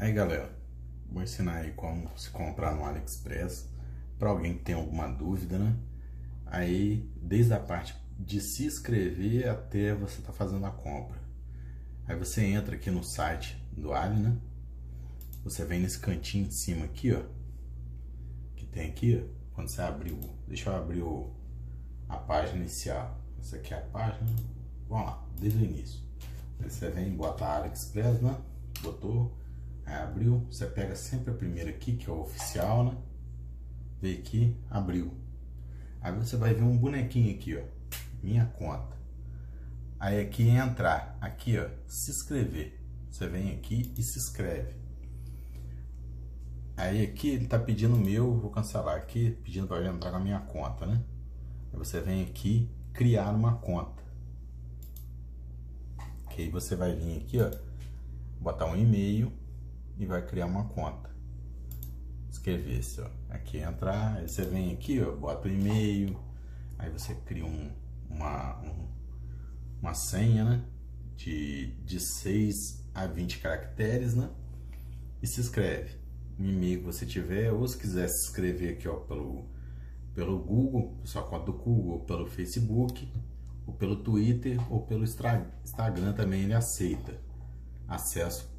Aí galera, vou ensinar aí como se comprar no AliExpress para alguém que tem alguma dúvida, né? Aí, desde a parte de se inscrever até você tá fazendo a compra. Aí você entra aqui no site do Ali, né? Você vem nesse cantinho em cima aqui, ó. Que tem aqui, ó. Quando você abrir o... Deixa eu abrir o, a página inicial. Essa aqui é a página. Vamos lá, desde o início. Aí você vem bota AliExpress, né? Botou abriu, você pega sempre a primeira aqui, que é o oficial, né? Vem aqui, abriu. Aí você vai ver um bonequinho aqui, ó. Minha conta. Aí aqui entrar, aqui ó, se inscrever. Você vem aqui e se inscreve. Aí aqui ele tá pedindo o meu, vou cancelar aqui, pedindo para entrar com a minha conta, né? Aí você vem aqui, criar uma conta. Que aí você vai vir aqui, ó, botar um e-mail e vai criar uma conta. Escrever-se, ó. Aqui entrar, você vem aqui, ó, bota o e-mail, aí você cria um, uma, um, uma senha, né? De, de 6 a 20 caracteres, né? E se inscreve. O e-mail que você tiver, ou se quiser se inscrever aqui, ó, pelo, pelo Google, sua conta do Google, ou pelo Facebook, ou pelo Twitter, ou pelo Instagram também ele aceita. Acesso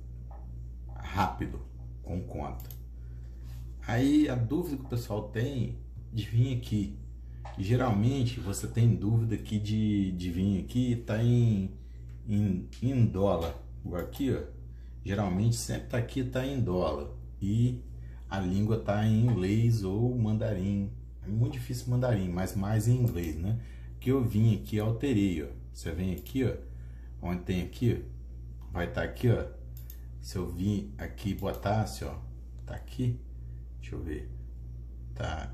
rápido com conta. Aí a dúvida que o pessoal tem de vir aqui. Geralmente você tem dúvida aqui de, de vir aqui tá em, em, em dólar. Aqui, ó, geralmente sempre tá aqui tá em dólar e a língua tá em inglês ou mandarim. É muito difícil mandarim, mas mais em inglês, né? Que eu vim aqui alterei, ó. Você vem aqui, ó, onde tem aqui, ó, vai estar tá aqui, ó, se eu vir aqui botasse, ó, tá aqui, deixa eu ver, tá,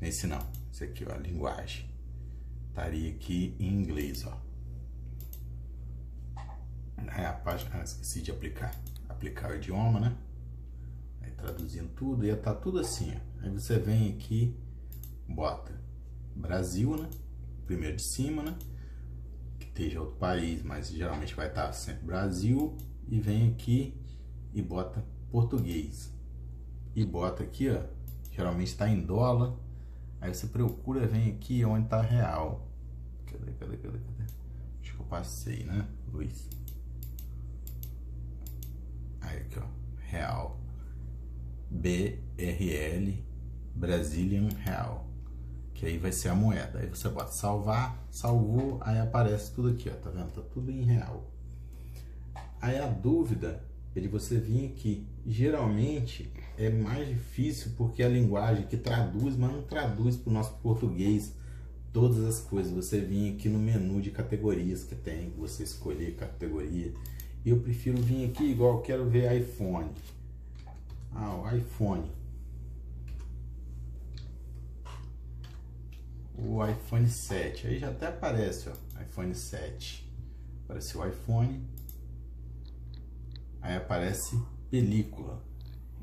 nesse não, esse aqui, ó, a linguagem, estaria aqui em inglês, ó. Aí a página, ah, esqueci de aplicar, aplicar o idioma, né? Aí traduzindo tudo, ia tá tudo assim, ó. Aí você vem aqui, bota Brasil, né? Primeiro de cima, né? Que esteja outro país, mas geralmente vai estar sempre Brasil, e vem aqui e bota português. E bota aqui, ó, geralmente está em dólar. Aí você procura, vem aqui onde está real. Cadê, cadê, cadê, cadê? Acho que eu passei, né, Luiz? Aí aqui, ó, real. BRL Brazilian Real. Que aí vai ser a moeda. Aí você bota salvar, salvou, aí aparece tudo aqui, ó, tá vendo? Tá tudo em real. Aí a dúvida é de você vir aqui. Geralmente é mais difícil porque a linguagem que traduz, mas não traduz para o nosso português todas as coisas. Você vir aqui no menu de categorias que tem, você escolher categoria. Eu prefiro vir aqui igual quero ver iPhone. Ah, o iPhone. O iPhone 7. Aí já até aparece, ó, iPhone 7. Apareceu o iPhone Aí aparece película.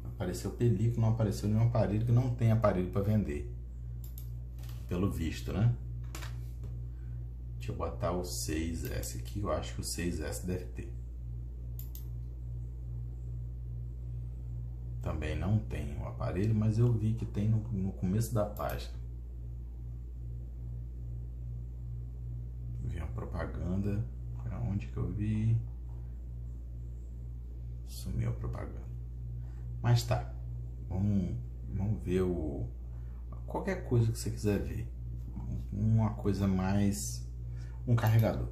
Apareceu película, não apareceu nenhum aparelho que não tem aparelho para vender. Pelo visto, né? Deixa eu botar o 6S aqui, eu acho que o 6S deve ter. Também não tem o aparelho, mas eu vi que tem no, no começo da página. Vi uma propaganda, para onde que eu vi? Sumiu a propaganda. Mas tá. Vamos, vamos ver o. Qualquer coisa que você quiser ver. Uma coisa mais. Um carregador.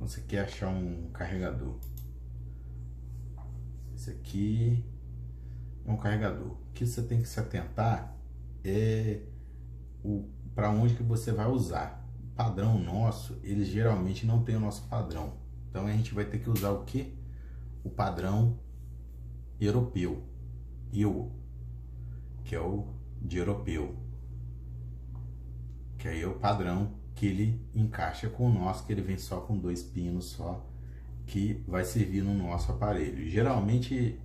Você quer achar um carregador. Esse aqui é um carregador. O que você tem que se atentar é o para onde que você vai usar. O padrão nosso, eles geralmente não tem o nosso padrão. Então a gente vai ter que usar o que? O padrão europeu. Eu, que é o de europeu. Que aí é o padrão que ele encaixa com o nosso, que ele vem só com dois pinos só, que vai servir no nosso aparelho. Geralmente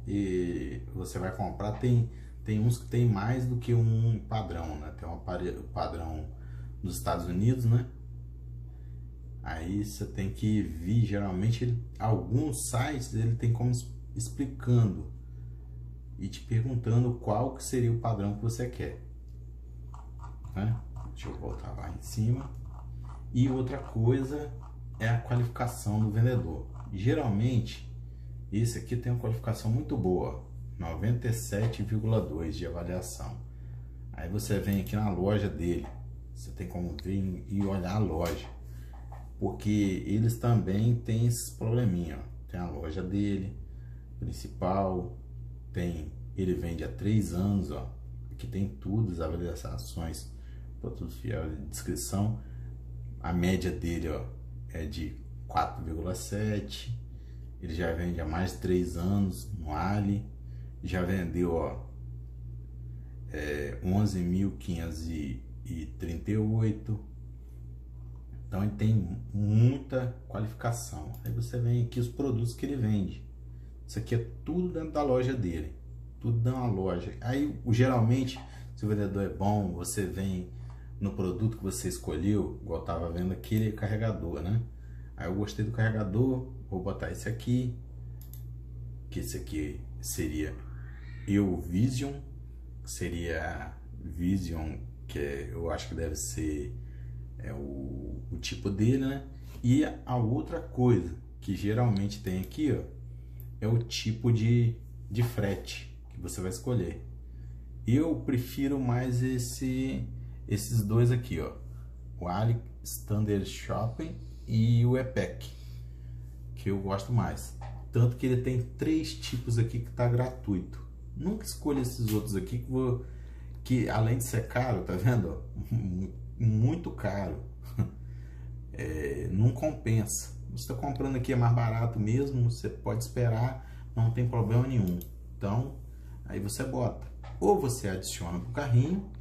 você vai comprar, tem, tem uns que tem mais do que um padrão, né? Tem um aparelho, padrão nos Estados Unidos, né? Aí você tem que vir, geralmente, alguns sites ele tem como explicando e te perguntando qual que seria o padrão que você quer. Né? Deixa eu voltar lá em cima. E outra coisa é a qualificação do vendedor. Geralmente, esse aqui tem uma qualificação muito boa, 97,2 de avaliação. Aí você vem aqui na loja dele, você tem como vir e olhar a loja, porque eles também têm esses probleminha. Tem a loja dele, principal, tem ele vende há três anos, ó, que tem tudo, as avaliações, produtos fiel de descrição. A média dele, ó, é de 4,7. Ele já vende há mais de três anos no Ali. Já vendeu, ó, é, 11.538. Então ele tem muita qualificação. Aí você vem aqui os produtos que ele vende. Isso aqui é tudo dentro da loja dele. Tudo dentro da loja. Aí geralmente, se o vendedor é bom, você vem no produto que você escolheu, igual eu tava vendo aquele carregador, né? Aí eu gostei do carregador, vou botar esse aqui, que esse aqui seria Eu Vision, seria Vision, que é, eu acho que deve ser é, o, o tipo dele, né? E a outra coisa que geralmente tem aqui, ó, é o tipo de, de frete que você vai escolher. Eu prefiro mais esse esses dois aqui, ó. O Ali Standard Shopping e o EPEC, que eu gosto mais. Tanto que ele tem três tipos aqui que tá gratuito. Nunca escolha esses outros aqui que, vou, que além de ser caro, tá vendo? Muito caro. É, não compensa. Você está comprando aqui é mais barato mesmo, você pode esperar, não tem problema nenhum. Então, aí você bota. Ou você adiciona para o carrinho,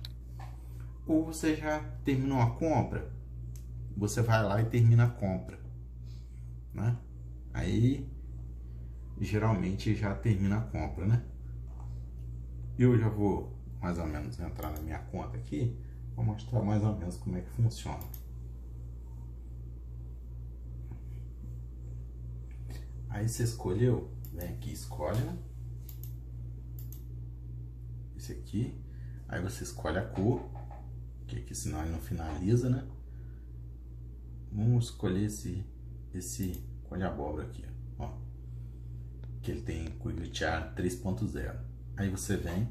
ou você já terminou a compra, você vai lá e termina a compra, né? Aí geralmente já termina a compra, né? Eu já vou mais ou menos entrar na minha conta aqui, vou mostrar mais ou menos como é que funciona. Aí você escolheu, vem aqui, escolhe, né? Esse aqui. Aí você escolhe a cor que aqui senão ele não finaliza, né? Vamos escolher esse, esse de abóbora aqui, ó. Que ele tem Quick Char 3.0. Aí você vem,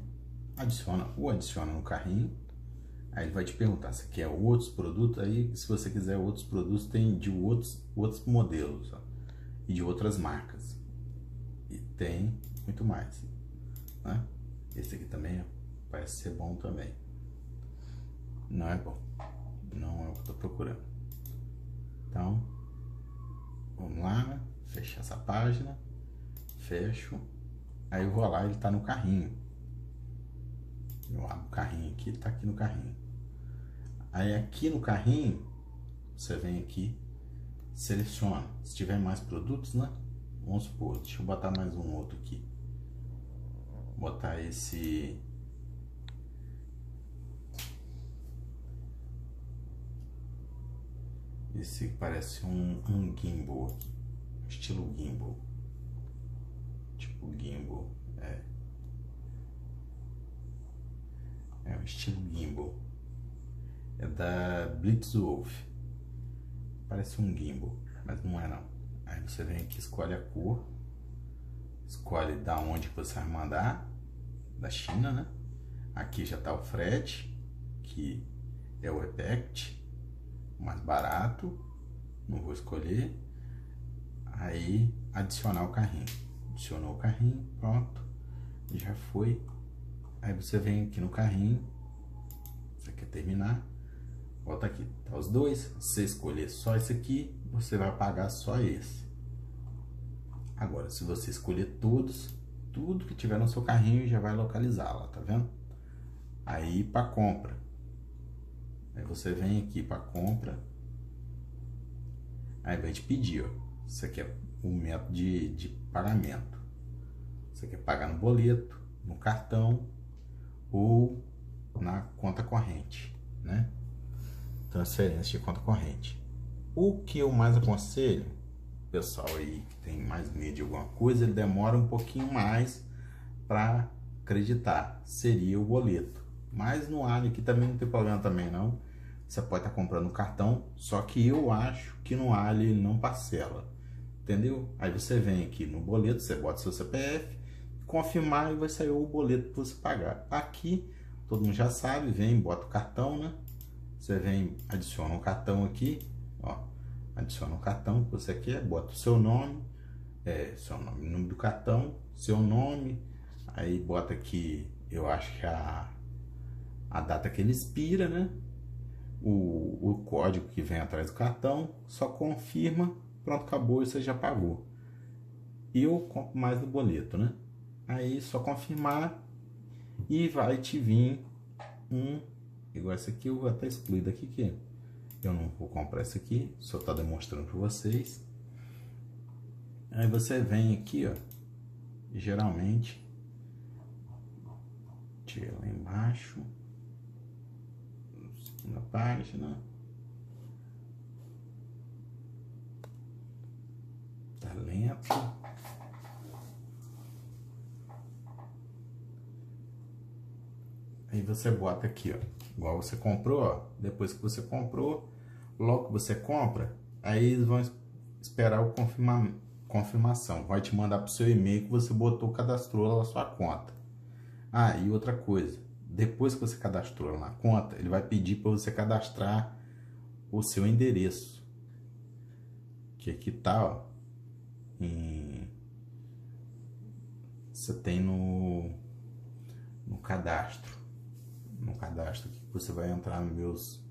adiciona ou adiciona no carrinho. Aí ele vai te perguntar se quer outros produtos. Aí, se você quiser outros produtos, tem de outros, outros modelos ó, e de outras marcas. E tem muito mais. Né? Esse aqui também parece ser bom também não é bom. Não é o que eu tô procurando. Então, vamos lá, fechar essa página, fecho, aí eu vou lá, ele tá no carrinho. Eu abro o carrinho aqui, ele tá aqui no carrinho. Aí aqui no carrinho, você vem aqui, seleciona. Se tiver mais produtos, né? Vamos supor, deixa eu botar mais um outro aqui. Botar esse Esse parece um, um gimbal aqui. Estilo gimbal. Tipo gimbal. É. É um estilo gimbal. É da Blitzwolf. Parece um gimbal, mas não é não. Aí você vem aqui, escolhe a cor. Escolhe da onde você vai mandar. Da China, né? Aqui já tá o frete, que é o EPECT mais barato, não vou escolher. Aí adicionar o carrinho. Adicionou o carrinho, pronto. Já foi. Aí você vem aqui no carrinho. Você quer terminar? Volta aqui. Tá os dois. Você escolher só esse aqui, você vai pagar só esse. Agora, se você escolher todos, tudo que tiver no seu carrinho já vai localizar lá, tá vendo? Aí para compra. Aí você vem aqui para compra. Aí vai te pedir, ó. Isso aqui é o método de, de pagamento. Você quer pagar no boleto, no cartão ou na conta corrente, né? Transferência de conta corrente. O que eu mais aconselho, pessoal aí que tem mais medo de alguma coisa, ele demora um pouquinho mais para acreditar, seria o boleto. Mas no Alho aqui também não tem problema também não. Você pode estar tá comprando um cartão, só que eu acho que no Alho ele não parcela. Entendeu? Aí você vem aqui no boleto, você bota seu CPF, confirmar e vai sair o boleto para você pagar. Aqui, todo mundo já sabe, vem, bota o cartão, né? Você vem, adiciona um cartão aqui, ó. Adiciona um cartão que você quer, bota o seu nome, é, seu nome, número do cartão, seu nome, aí bota aqui, eu acho que a, a data que ele expira, né? O, o código que vem atrás do cartão, só confirma, pronto, acabou você já pagou. Eu compro mais no boleto, né? Aí só confirmar e vai te vir um igual esse aqui, eu vou até excluir daqui que eu não vou comprar esse aqui, só tá demonstrando para vocês. Aí você vem aqui, ó, geralmente tira lá embaixo, segunda página. Tá lento. Aí você bota aqui, ó. Igual você comprou, ó. Depois que você comprou, logo que você compra, aí eles vão esperar o confirma, confirmação. Vai te mandar pro seu e-mail que você botou, cadastrou lá na sua conta. Ah, e outra coisa. Depois que você cadastrou na conta, ele vai pedir para você cadastrar o seu endereço. Que aqui tá, ó. Em... Você tem no, no cadastro cadastro aqui você vai entrar nos meus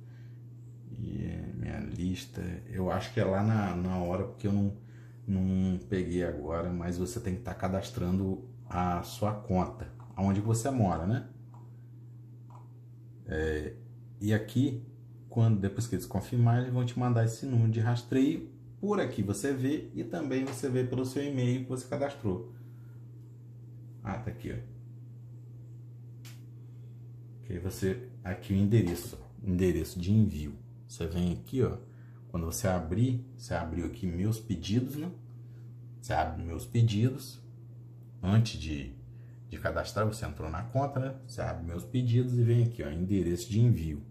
minha lista. Eu acho que é lá na, na hora porque eu não, não peguei agora, mas você tem que estar tá cadastrando a sua conta, aonde você mora, né? É, e aqui, quando depois que eles confirmarem, eles vão te mandar esse número de rastreio. Por aqui você vê e também você vê pelo seu e-mail que você cadastrou. Ah, tá aqui, ó. Que você aqui o endereço, endereço de envio. Você vem aqui, ó, quando você abrir, você abriu aqui meus pedidos, né? Você abre meus pedidos. Antes de, de cadastrar, você entrou na conta, né? Você abre meus pedidos e vem aqui, ó, endereço de envio.